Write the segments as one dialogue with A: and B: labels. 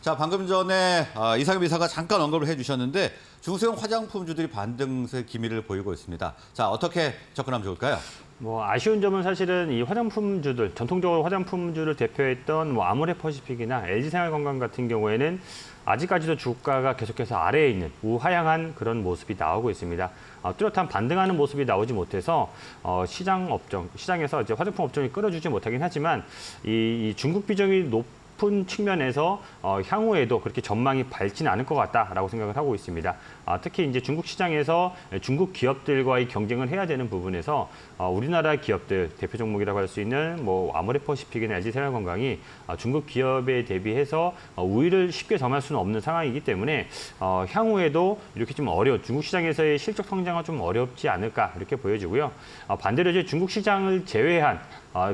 A: 자, 방금 전에 아, 이상엽 이사가 잠깐 언급을 해주셨는데 중소형 화장품주들이 반등세 기미를 보이고 있습니다. 자, 어떻게 접근하면 좋을까요? 뭐 아쉬운 점은 사실은 이
B: 화장품주들, 전통적으로 화장품주를 대표했던 뭐 아모레퍼시픽이나 LG생활건강 같은 경우에는 아직까지도 주가가 계속해서 아래에 있는 우하향한 그런 모습이 나오고 있습니다. 어, 뚜렷한 반등하는 모습이 나오지 못해서 어, 시장 업종, 시장에서 이제 화장품 업종이 끌어주지 못하긴 하지만 이, 이 중국 비중이 높 싶은 측면에서 어, 향후에도 그렇게 전망이 밝지는 않을 것 같다라고 생각을 하고 있습니다. 아, 특히 이제 중국 시장에서 중국 기업들과의 경쟁을 해야 되는 부분에서 아, 우리나라 기업들 대표 종목이라고 할 수 있는 뭐 아모레퍼시픽이나 LG생활건강이 아, 중국 기업에 대비해서 우위를 쉽게 점할 수는 없는 상황이기 때문에 어, 향후에도 이렇게 좀 어려 중국 시장에서의 실적 성장은 좀 어렵지 않을까 이렇게 보여지고요. 반대로 이제 중국 시장을 제외한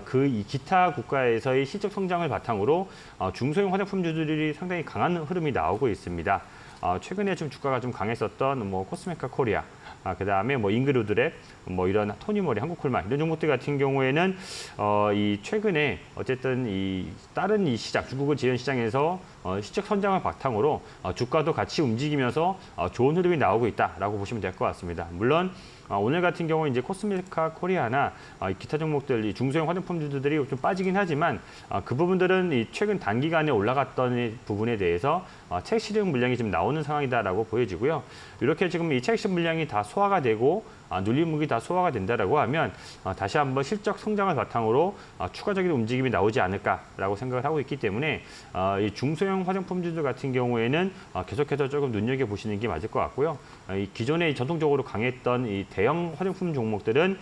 B: 그 기타 국가에서의 실적 성장을 바탕으로 중소형 화장품주들이 상당히 강한 흐름이 나오고 있습니다. 어, 최근에 좀 주가가 좀 강했었던 뭐 코스메카 코리아, 아, 그다음에 뭐 잉그루드랩, 뭐 이런 토니머리, 한국콜마 이런 종목들 같은 경우에는 어, 이 최근에 어쨌든 이 다른 이 시장, 중국을 지연 시장에서 어, 실적 선장을 바탕으로 어, 주가도 같이 움직이면서 어, 좋은 흐름이 나오고 있다라고 보시면 될 것 같습니다. 물론 아, 오늘 같은 경우 이제 코스메카 코리아나 아, 기타 종목들 중소형 화장품주들이 좀 빠지긴 하지만 아, 그 부분들은 최근 단기간에 올라갔던 부분에 대해서 채식 실행 물량이 지금 나오는 상황이다라고 보여지고요. 이렇게 지금 이 채식 물량이 다 소화가 되고 아, 눌림 무기 다 소화가 된다라고 하면 어, 다시 한번 실적 성장을 바탕으로 어, 추가적인 움직임이 나오지 않을까라고 생각을 하고 있기 때문에 어, 이 중소형 화장품주들 같은 경우에는 계속해서 조금 눈여겨 보시는 게 맞을 것 같고요. 이 기존에 전통적으로 강했던 이 대형 화장품 종목들은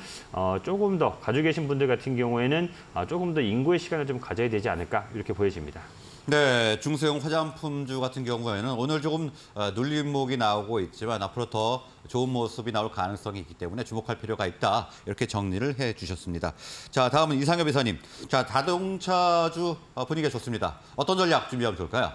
B: 조금 더 가지고 계신 분들 같은 경우에는
A: 조금 더인구의 시간을 좀 가져야 되지 않을까 이렇게 보여집니다. 네, 중소형 화장품주 같은 경우에는 오늘 조금 어, 눌림목이 나오고 있지만 앞으로 더 좋은 모습이 나올 가능성이 있기 때문에 주목할 필요가 있다. 이렇게 정리를 해 주셨습니다. 자, 다음은 이상엽 이사님. 자, 자동차주 어, 분위기가 좋습니다. 어떤 전략 준비하면 좋을까요?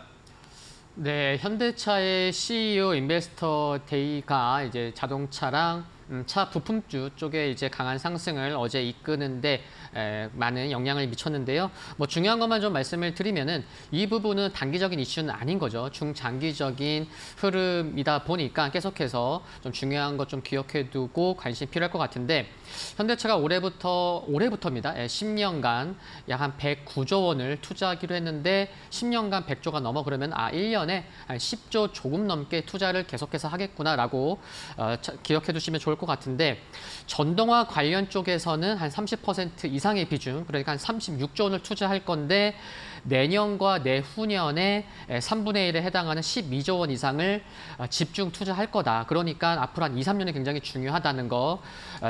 C: 네, 현대차의 CEO 인베스터 데이가 이제 자동차랑 음, 차 부품주 쪽에 이제 강한 상승을 어제 이끄는데 에, 많은 영향을 미쳤는데요. 뭐 중요한 것만 좀 말씀을 드리면은 이 부분은 단기적인 이슈는 아닌 거죠. 중장기적인 흐름이다 보니까 계속해서 좀 중요한 것 좀 기억해두고 관심 필요할 것 같은데 현대차가 올해부터 올해부터입니다. 예, 10년간 약 한 109조 원을 투자하기로 했는데 10년간 100조가 넘어 그러면 아 1년에 10조 조금 넘게 투자를 계속해서 하겠구나라고 어, 기억해두시면 좋을. 것것 같은데 전동화 관련 쪽에서는 한 30% 이상의 비중, 그러니까 한 36조 원을 투자할 건데 내년과 내후년에 3분의 1에 해당하는 12조 원 이상을 집중 투자할 거다. 그러니까 앞으로 한 2, 3년이 굉장히 중요하다는 거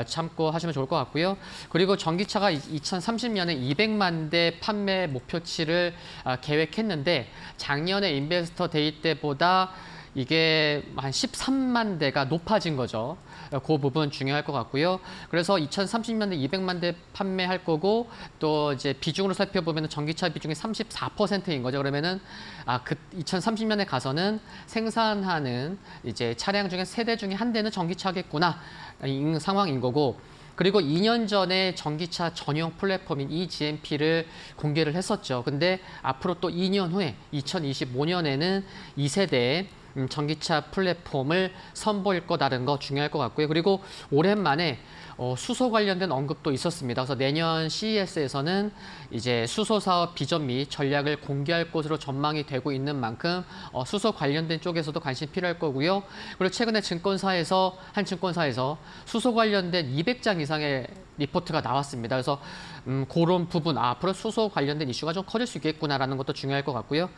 C: 참고하시면 좋을 것 같고요. 그리고 전기차가 2030년에 200만 대 판매 목표치를 계획했는데 작년에 인베스터 데이 때보다 이게 한 13만 대가 높아진 거죠. 그 부분 중요할 것 같고요. 그래서 2030년대 200만 대 판매할 거고 또 이제 비중으로 살펴보면 전기차 비중이 34%인 거죠. 그러면은 아, 그 2030년에 가서는 생산하는 이제 차량 중에 세 대 중에 한 대는 전기차겠구나 이 상황인 거고 그리고 2년 전에 전기차 전용 플랫폼인 eGMP를 공개를 했었죠. 근데 앞으로 또 2년 후에 2025년에는 2세대 음, 전기차 플랫폼을 선보일 거다는 거 중요할 것 같고요. 그리고 오랜만에 어, 수소 관련된 언급도 있었습니다. 그래서 내년 CES에서는 이제 수소 사업 비전 및 전략을 공개할 것으로 전망이 되고 있는 만큼 어, 수소 관련된 쪽에서도 관심 이 필요할 거고요. 그리고 최근에 증권사에서 한 증권사에서 수소 관련된 200장 이상의 리포트가 나왔습니다. 그래서 음, 그런 부분 앞으로 수소 관련된 이슈가 좀 커질 수 있겠구나라는 것도 중요할 것 같고요.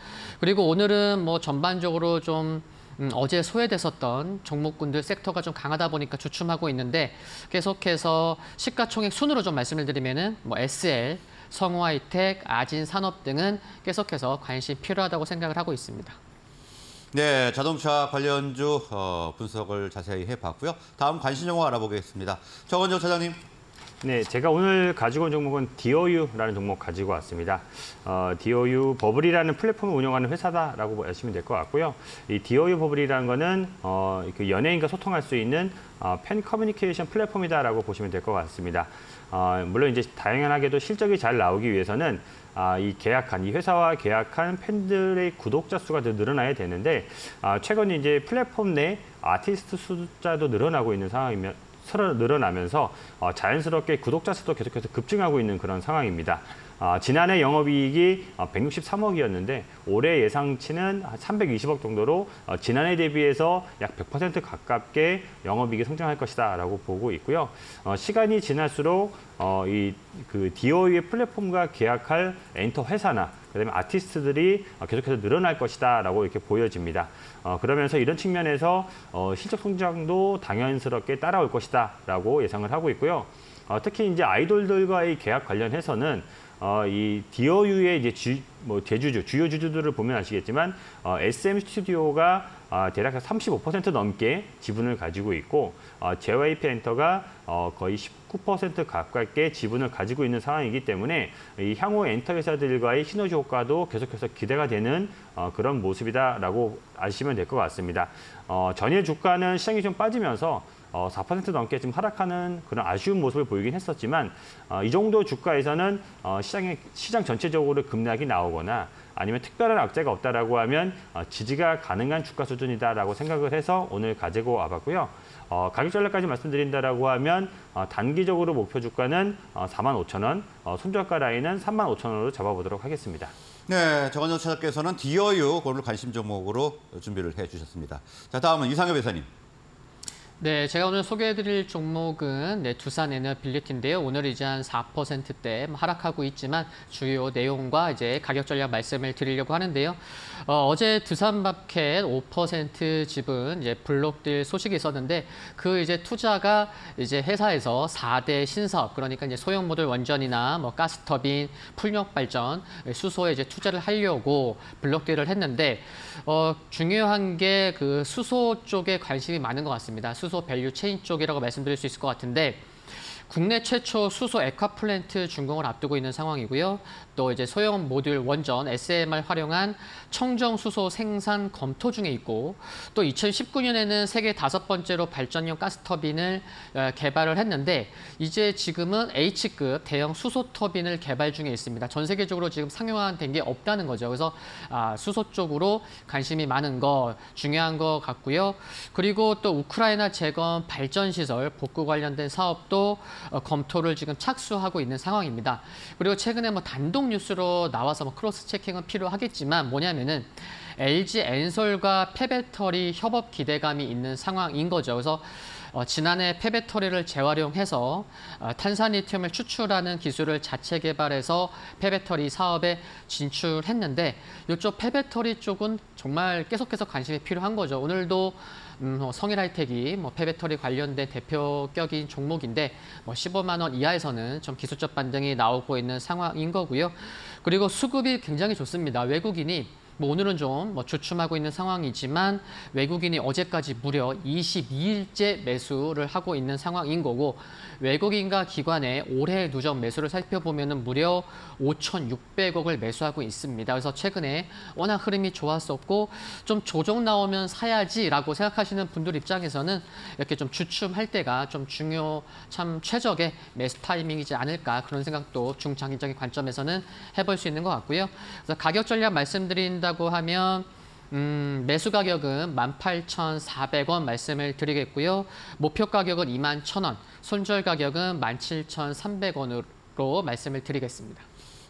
C: 그리고 오늘은 뭐 전반적으로 좀 음, 어제 소외됐었던 종목군들 섹터가 좀 강하다 보니까 주춤하고 있는데 계속해서 시가총액 순으로 좀 말씀을 드리면은 뭐 SL, 성화이텍, 아진산업 등은 계속해서 관심 필요하다고 생각을 하고 있습니다.
A: 네, 자동차 관련주 어, 분석을 자세히 해봤고요. 다음 관심 영화 알아보겠습니다. 정원정 차장님. 네, 제가 오늘 가지고 온 종목은
B: 디어유라는 종목 가지고 왔습니다. 어, 디어유 버블이라는 플랫폼을 운영하는 회사다라고 보시면 될 것 같고요. 이 디어유 버블이라는 거는 어, 그 연예인과 소통할 수 있는 어, 팬 커뮤니케이션 플랫폼이다라고 보시면 될 것 같습니다. 어, 물론 이제 다양하게도 실적이 잘 나오기 위해서는 아, 이 계약한 이 회사와 계약한 팬들의 구독자 수가 더 늘어나야 되는데 아, 최근 이제 플랫폼 내 아티스트 숫자도 늘어나고 있는 상황이면 서로 늘어나면서 어, 자연스럽게 구독자 수도 계속해서 급증하고 있는 그런 상황입니다. 아, 지난해 영업이익이 163억이었는데 어, 올해 예상치는 320억 정도로 어, 지난해 대비해서 약 100% 가깝게 영업이익이 성장할 것이다라고 보고 있고요. 어, 시간이 지날수록 이그 DOE의 플랫폼과 계약할 엔터 회사나 그다음에 아티스트들이 계속해서 늘어날 것이다라고 이렇게 보여집니다. 그러면서 이런 측면에서 어, 실적 성장도 당연스럽게 따라올 것이다라고 예상을 하고 있고요. 특히 이제 아이돌들과의 계약 관련해서는 어, 이 디어유의 이제 주, 뭐 대주주, 주요 주주들을 보면 아시겠지만 어, SM 스튜디오가 어, 대략 35% 넘게 지분을 가지고 있고 어, JYP 엔터가 어, 거의 19% 가깝게 지분을 가지고 있는 상황이기 때문에 이 향후 엔터 회사들과의 시너지 효과도 계속해서 기대가 되는 어, 그런 모습이다라고 아시면 될 것 같습니다. 어, 전일 주가는 시장이 좀 빠지면서 어, 4% 넘게 좀 하락하는 그런 아쉬운 모습을 보이긴 했었지만 어, 이 정도 주가에서는 어, 시장에 시장 전체적으로 급락이 나오거나 아니면 특별한 악재가 없다라고 하면 어, 지지가 가능한 주가 수준이다라고 생각을 해서 오늘 가지고 와봤고요. 어, 가격 전략까지 말씀드린다라고 하면 어, 단기적으로 목표 주가는 어, 4만 5천 원, 어, 손절가 라인은 3만 5천 원으로
A: 잡아보도록 하겠습니다. 네, 정원정 차장께서는 디어유 오늘 관심 종목으로 준비를 해주셨습니다. 자, 다음은 이상엽 회사님.
C: 네, 제가 오늘 소개해드릴 종목은 네, 두산 에너빌리티인데요. 오늘 이제 한 4%대 하락하고 있지만 주요 내용과 이제 가격 전략 말씀을 드리려고 하는데요. 어, 제 두산밥켓 5% 지분 이제 블록딜 소식이 있었는데 그 이제 투자가 이제 회사에서 4대 신사업 그러니까 이제 소형 모듈 원전이나 뭐 가스터빈, 풀력 발전, 수소에 이제 투자를 하려고 블록딜을 했는데 어, 중요한 게 그 수소 쪽에 관심이 많은 것 같습니다. 수소 수소 밸류 체인 쪽이라고 말씀드릴 수 있을 것 같은데 국내 최초 수소 액화플랜트 준공을 앞두고 있는 상황이고요. 또 이제 소형 모듈 원전 SMR 활용한 청정 수소 생산 검토 중에 있고 또 2019년에는 세계 다섯 번째로 발전용 가스 터빈을 어, 개발을 했는데 이제 지금은 H급 대형 수소 터빈을 개발 중에 있습니다. 전 세계적으로 지금 상용화된 게 없다는 거죠. 그래서 아, 수소 쪽으로 관심이 많은 거 중요한 것 같고요. 그리고 또 우크라이나 재건 발전 시설 복구 관련된 사업도 어, 검토를 지금 착수하고 있는 상황입니다. 그리고 최근에 뭐 단독 단독 뉴스로 나와서 뭐 크로스 체킹은 필요하겠지만 뭐냐면은 LG 엔솔과 폐배터리 협업 기대감이 있는 상황인 거죠. 그래서 어, 지난해 폐배터리를 재활용해서 어, 탄산리튬을 추출하는 기술을 자체 개발해서 폐배터리 사업에 진출했는데 이쪽 폐배터리 쪽은 정말 계속해서 관심이 필요한 거죠. 오늘도 음, 뭐 성일 하이텍이 뭐 폐배터리 관련된 대표격인 종목인데 뭐 15만 원 이하에서는 좀 기술적 반등이 나오고 있는 상황인 거고요. 그리고 수급이 굉장히 좋습니다. 외국인이 뭐 오늘은 좀뭐 주춤하고 있는 상황이지만 외국인이 어제까지 무려 22일째 매수를 하고 있는 상황인 거고 외국인과 기관의 올해 누적 매수를 살펴보면 무려 5,600억을 매수하고 있습니다. 그래서 최근에 워낙 흐름이 좋았었고 좀 조정 나오면 사야지라고 생각하시는 분들 입장에서는 이렇게 좀 주춤할 때가 좀 중요 참 최적의 매수 타이밍이지 않을까 그런 생각도 중장기적인 관점에서는 해볼 수 있는 것 같고요. 그래서 가격 전략 말씀드린다 한다고 하면 음, 매수 가격은 18,400원 말씀을 드리겠고요. 목표 가격은 21,000원, 손절 가격은 17,300원으로 말씀을 드리겠습니다.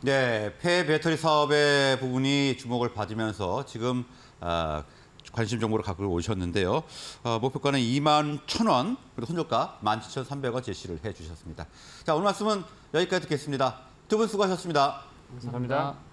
A: 네, 폐 배터리 사업의 부분이 주목을 받으면서 지금 어, 관심 정보를 갖고 오셨는데요. 어, 목표가는 2 1,000원, 그리고 손절가 17,300원 제시를 해주셨습니다. 자, 오늘 말씀은 여기까지 듣겠습니다. 두 분 수고하셨습니다 감사합니다. 감사합니다.